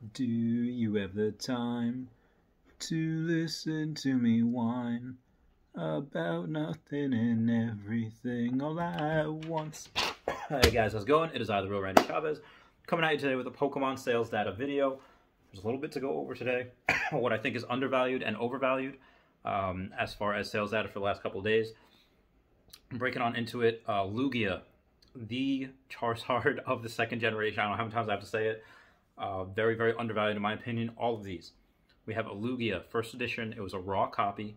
Do you have the time to listen to me whine about nothing and everything all at once? Hey guys, how's it going? It is I, the real Randy Chavez, coming at you today with a Pokemon sales data video. There's a little bit to go over today. what I think is undervalued and overvalued um, as far as sales data for the last couple days. I'm breaking on into it. Uh, Lugia, the Charizard of the second generation. I don't know how many times I have to say it. Uh, very, very undervalued in my opinion. All of these. We have a Lugia, first edition. It was a raw copy.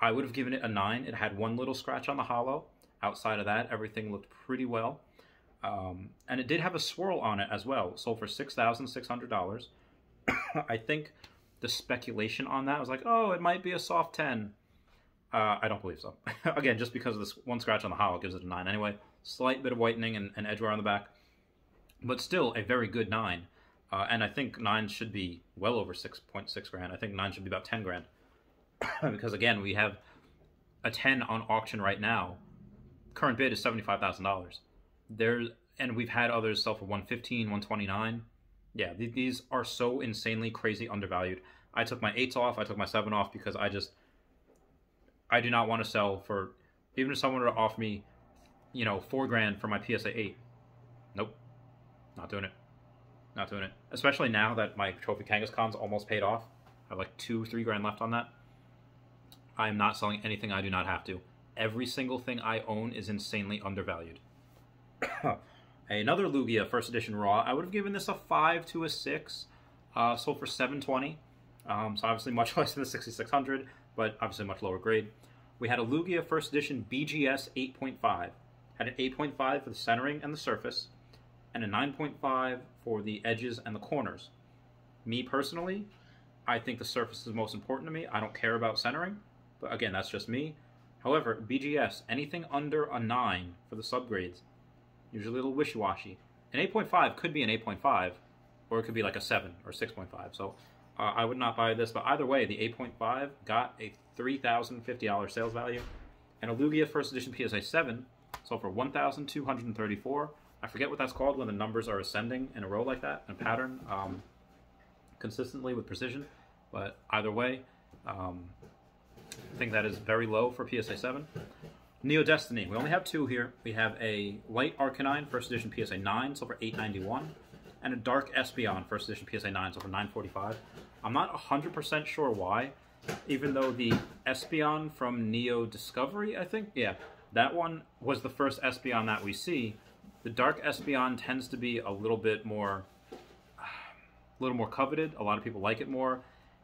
I would have given it a 9. It had one little scratch on the holo. Outside of that, everything looked pretty well. Um, and it did have a swirl on it as well. Sold for $6,600. I think the speculation on that was like, oh, it might be a soft 10. Uh, I don't believe so. Again, just because of this one scratch on the holo gives it a 9 anyway. Slight bit of whitening and, and edge wear on the back. But still a very good 9. Uh, and I think nine should be well over 6.6 grand. I think nine should be about 10 grand. because again, we have a 10 on auction right now. Current bid is $75,000. There and we've had others sell for 115, 129. Yeah, th- these are so insanely crazy undervalued. I took my 8s off, I took my 7 off because I just I do not want to sell for even if someone were to offer me, you know, 4 grand for my PSA 8. Nope. Not doing it. Not doing it. Especially now that my Trophy Kangaskhan's almost paid off. I have like two, three grand left on that. I am not selling anything I do not have to. Every single thing I own is insanely undervalued. Another Lugia first edition raw. I would have given this a five to a six. Uh, sold for 720. Um, so obviously much less than the 6600, but obviously much lower grade. We had a Lugia first edition BGS 8.5. Had an 8.5 for the centering and the surface and a 9.5 for the edges and the corners. Me personally, I think the surface is most important to me. I don't care about centering, but again, that's just me. However, BGS, anything under a 9 for the subgrades, usually a little wishy-washy. An 8.5 could be an 8.5, or it could be like a 7 or 6.5. So uh, I would not buy this, but either way, the 8.5 got a $3,050 sales value, and a Lugia First Edition PSA 7 sold for 1,234. I forget what that's called when the numbers are ascending in a row like that, in a pattern, um, consistently with precision. But either way, um, I think that is very low for PSA 7. Neo Destiny. We only have two here. We have a Light Arcanine, first edition PSA 9, so for 891, and a Dark Espeon, first edition PSA 9, so for 945. I'm not 100% sure why, even though the Espeon from Neo Discovery, I think, yeah, that one was the first Espeon that we see, the Dark Espeon tends to be a little bit more, a little more coveted. A lot of people like it more.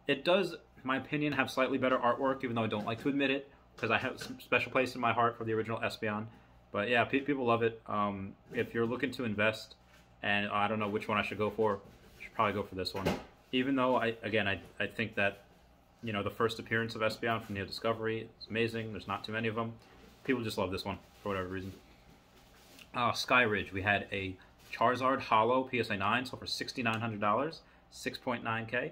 It does, in my opinion, have slightly better artwork, even though I don't like to admit it, because I have some special place in my heart for the original Espeon. But yeah, pe- people love it. Um, if you're looking to invest, and I don't know which one I should go for, I should probably go for this one. Even though I, again, I, I think that, you know, the first appearance of Espeon from Neo Discovery is amazing. There's not too many of them. People just love this one for whatever reason uh, Skyridge, we had a Charizard Holo PSA 9, so for $6,900, 6.9K.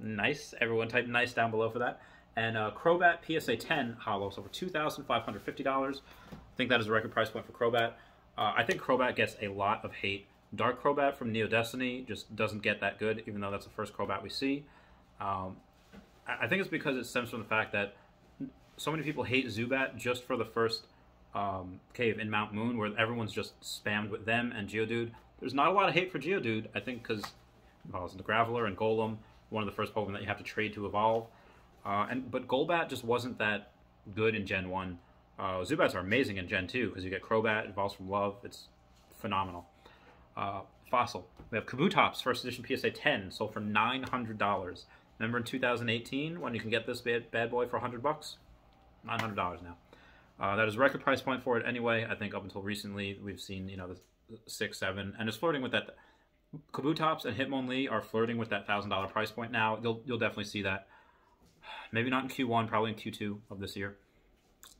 Nice. Everyone type nice down below for that. And uh, Crobat PSA 10 Holo, so for $2,550. I think that is a record price point for Crobat. Uh, I think Crobat gets a lot of hate. Dark Crobat from Neo Destiny just doesn't get that good, even though that's the first Crobat we see. Um, I think it's because it stems from the fact that so many people hate Zubat just for the first um, cave in Mount Moon where everyone's just spammed with them and Geodude. There's not a lot of hate for Geodude, I think, because well, it's the Graveler and Golem, one of the first Pokemon that you have to trade to evolve. Uh, and But Golbat just wasn't that good in Gen 1. Uh, Zubats are amazing in Gen 2 because you get Crobat, evolves from Love. It's phenomenal. Uh, Fossil. We have Kabutops, first edition PSA 10, sold for $900. Remember in 2018 when you can get this bad, bad boy for 100 bucks? $900 now. Uh, that is a record price point for it anyway. I think up until recently we've seen you know the six, seven, and it's flirting with that. Kabutops and Hitmonlee are flirting with that thousand dollar price point now. You'll you'll definitely see that. Maybe not in Q1, probably in Q2 of this year.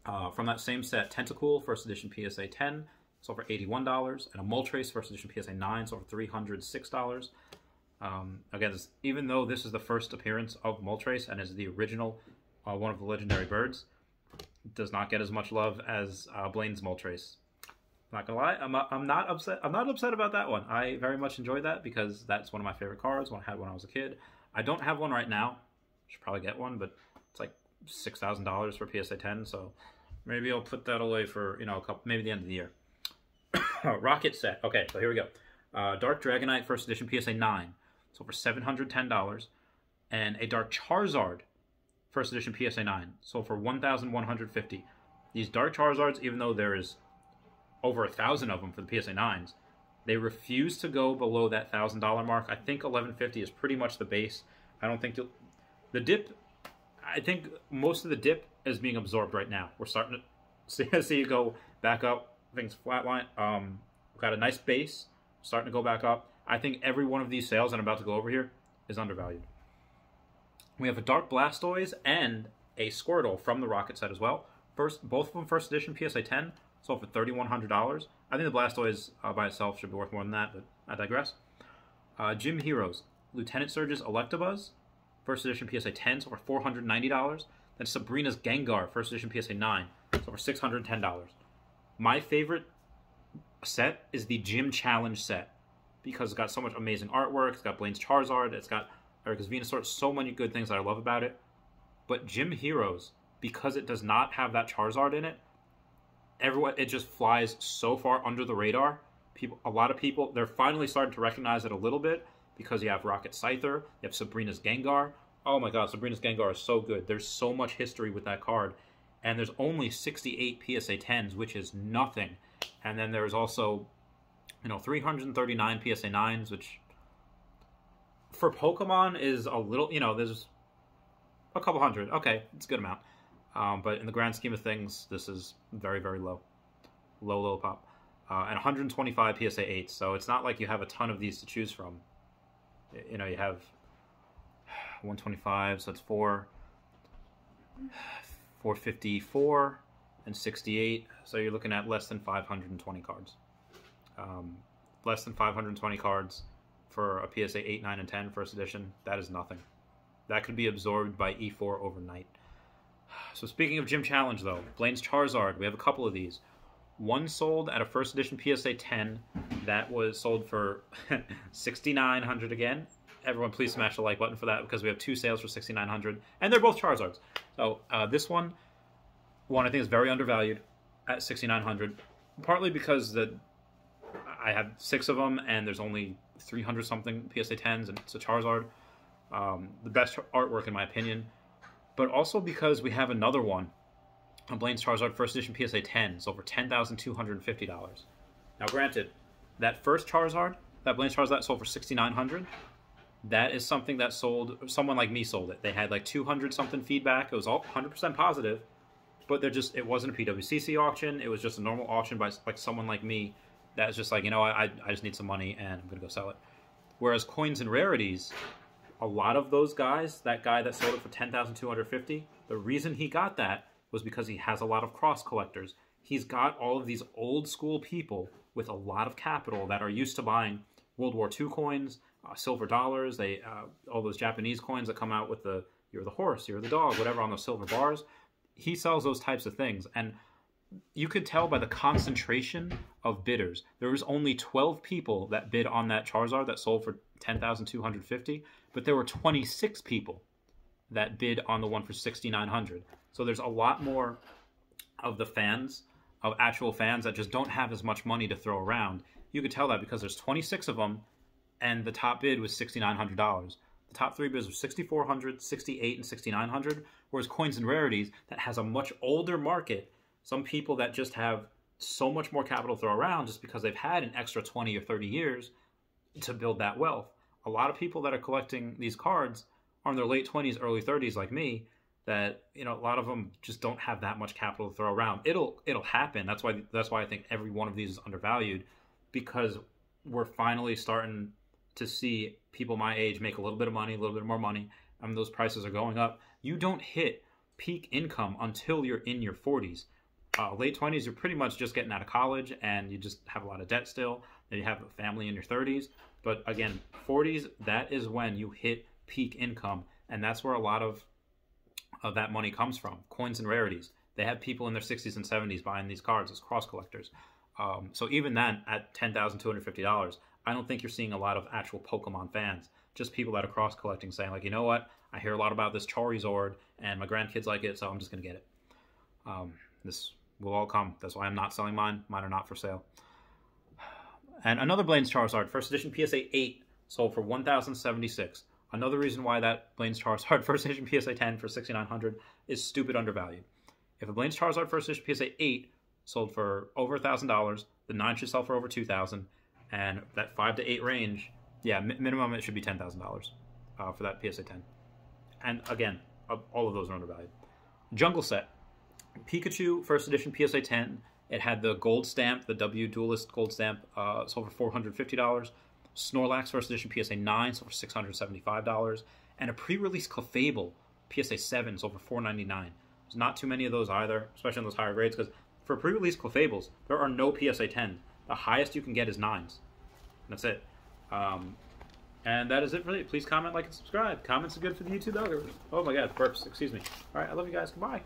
Uh, from that same set, Tentacool first edition PSA 10 sold for $81, and a Moltres first edition PSA 9 sold for $306. Um, again, this, even though this is the first appearance of Moltres and is the original uh, one of the legendary birds, does not get as much love as uh, Blaine's Moltres. not gonna lie, I'm I'm not upset. I'm not upset about that one. I very much enjoyed that because that's one of my favorite cards. One I had when I was a kid. I don't have one right now. Should probably get one, but it's like six thousand dollars for PSA 10. So maybe I'll put that away for you know a couple, maybe the end of the year. Rocket set. Okay, so here we go. Uh, Dark Dragonite First Edition PSA 9. So for seven hundred ten dollars, and a Dark Charizard First Edition PSA 9. sold for one thousand one hundred fifty. These Dark Charizards, even though there is over a thousand of them for the PSA 9s, they refuse to go below that thousand dollar mark. I think eleven fifty is pretty much the base. I don't think you'll. The dip, I think most of the dip is being absorbed right now. We're starting to see, see it go back up. Things flatline. Um, we've got a nice base, starting to go back up. I think every one of these sales I'm about to go over here is undervalued. We have a Dark Blastoise and a Squirtle from the Rocket set as well. First, both of them first edition PSA 10 sold for $3,100. I think the Blastoise uh, by itself should be worth more than that, but I digress. Uh, Gym Heroes, Lieutenant Surge's Electabuzz, first edition PSA 10, sold for $490. Then Sabrina's Gengar, first edition PSA 9, sold for $610. My favorite set is the Gym Challenge set because it's got so much amazing artwork. It's got Blaine's Charizard. It's got Erika's Venusaur. So many good things that I love about it. But Gym Heroes, because it does not have that Charizard in it, everyone it just flies so far under the radar. People, a lot of people, they're finally starting to recognize it a little bit because you have Rocket Scyther, you have Sabrina's Gengar. Oh my God, Sabrina's Gengar is so good. There's so much history with that card, and there's only 68 PSA 10s, which is nothing. And then there's also, you know, 339 PSA 9s, which for Pokemon is a little, you know, there's a couple hundred. Okay, it's a good amount. Um, but in the grand scheme of things, this is very, very low. Low, low pop. Uh, and 125 PSA 8s, so it's not like you have a ton of these to choose from. You know, you have 125, so it's 4, 454, and 68, so you're looking at less than 520 cards. Um, less than 520 cards for a PSA 8, 9, and 10 first edition, that is nothing. That could be absorbed by E4 overnight. So speaking of Gym Challenge, though, Blaine's Charizard, we have a couple of these. One sold at a first edition PSA 10 that was sold for 6900 again. Everyone, please smash the like button for that because we have two sales for 6900 and they're both Charizards. So uh, this one, one I think is very undervalued at 6900 partly because the I have six of them and there's only 300 something PSA 10s and it's a Charizard. Um, the best artwork in my opinion but also because we have another one a Blaine's Charizard First Edition PSA 10. It's over $10,250. Now, granted, that first Charizard, that Blaine's Charizard sold for 6900 that is something that sold, someone like me sold it. They had like 200 something feedback. It was all 100% positive, but they're just, it wasn't a PWCC auction. It was just a normal auction by like someone like me that's just like, you know, I, I just need some money and I'm to go sell it. Whereas coins and rarities, a lot of those guys, that guy that sold it for 10,250, the reason he got that was because he has a lot of cross collectors. He's got all of these old school people with a lot of capital that are used to buying World War II coins, uh, silver dollars, they uh, all those Japanese coins that come out with the you're the horse, you're the dog, whatever on those silver bars. He sells those types of things, and you could tell by the concentration of bidders. There was only 12 people that bid on that Charizard that sold for 10,250 but there were 26 people that bid on the one for 6900 so there's a lot more of the fans of actual fans that just don't have as much money to throw around. You could tell that because there's 26 of them and the top bid was $6900 the top three bids were 6400 68 and 6900 whereas coins and rarities that has a much older market some people that just have so much more capital to throw around just because they've had an extra 20 or 30 years to build that wealth a lot of people that are collecting these cards are in their late 20s, early 30s, like me. That you know, a lot of them just don't have that much capital to throw around. It'll it'll happen. That's why that's why I think every one of these is undervalued, because we're finally starting to see people my age make a little bit of money, a little bit more money, and those prices are going up. You don't hit peak income until you're in your 40s. Uh, late 20s, you're pretty much just getting out of college and you just have a lot of debt still. Then you have a family in your 30s. But again, 40s, that is when you hit peak income. And that's where a lot of, of that money comes from coins and rarities. They have people in their 60s and 70s buying these cards as cross collectors. Um, so even then, at ten thousand two hundred fifty dollars, I don't think you're seeing a lot of actual Pokemon fans. Just people that are cross collecting, saying like, you know what, I hear a lot about this Charizard, and my grandkids like it, so I'm just gonna get it. Um, this will all come. That's why I'm not selling mine. Mine are not for sale. And another Blaine's Charizard, first edition PSA 8, sold for 1,076. Another reason why that Blaine's Charizard first edition PSA 10 for 6,900 is stupid undervalued. If a Blaine's Charizard first edition PSA 8 sold for over $1,000, the 9 should sell for over 2000 and that 5 to 8 range, yeah, minimum it should be $10,000 uh, for that PSA 10. And again, all of those are undervalued. Jungle Set, Pikachu first edition PSA 10. It had the gold stamp, the W Duelist gold stamp, uh, sold for $450. Snorlax first edition PSA 9 sold for $675. And a pre-release Clefable PSA 7 sold for 499. There's not too many of those either, especially in those higher grades, because for pre-release Clefables, there are no PSA 10s. The highest you can get is 9s. That's it. Um, and that is it for me. Please comment, like, and subscribe. Comments are good for the YouTube algorithm. Oh my god, burps. Excuse me. All right, I love you guys. Goodbye.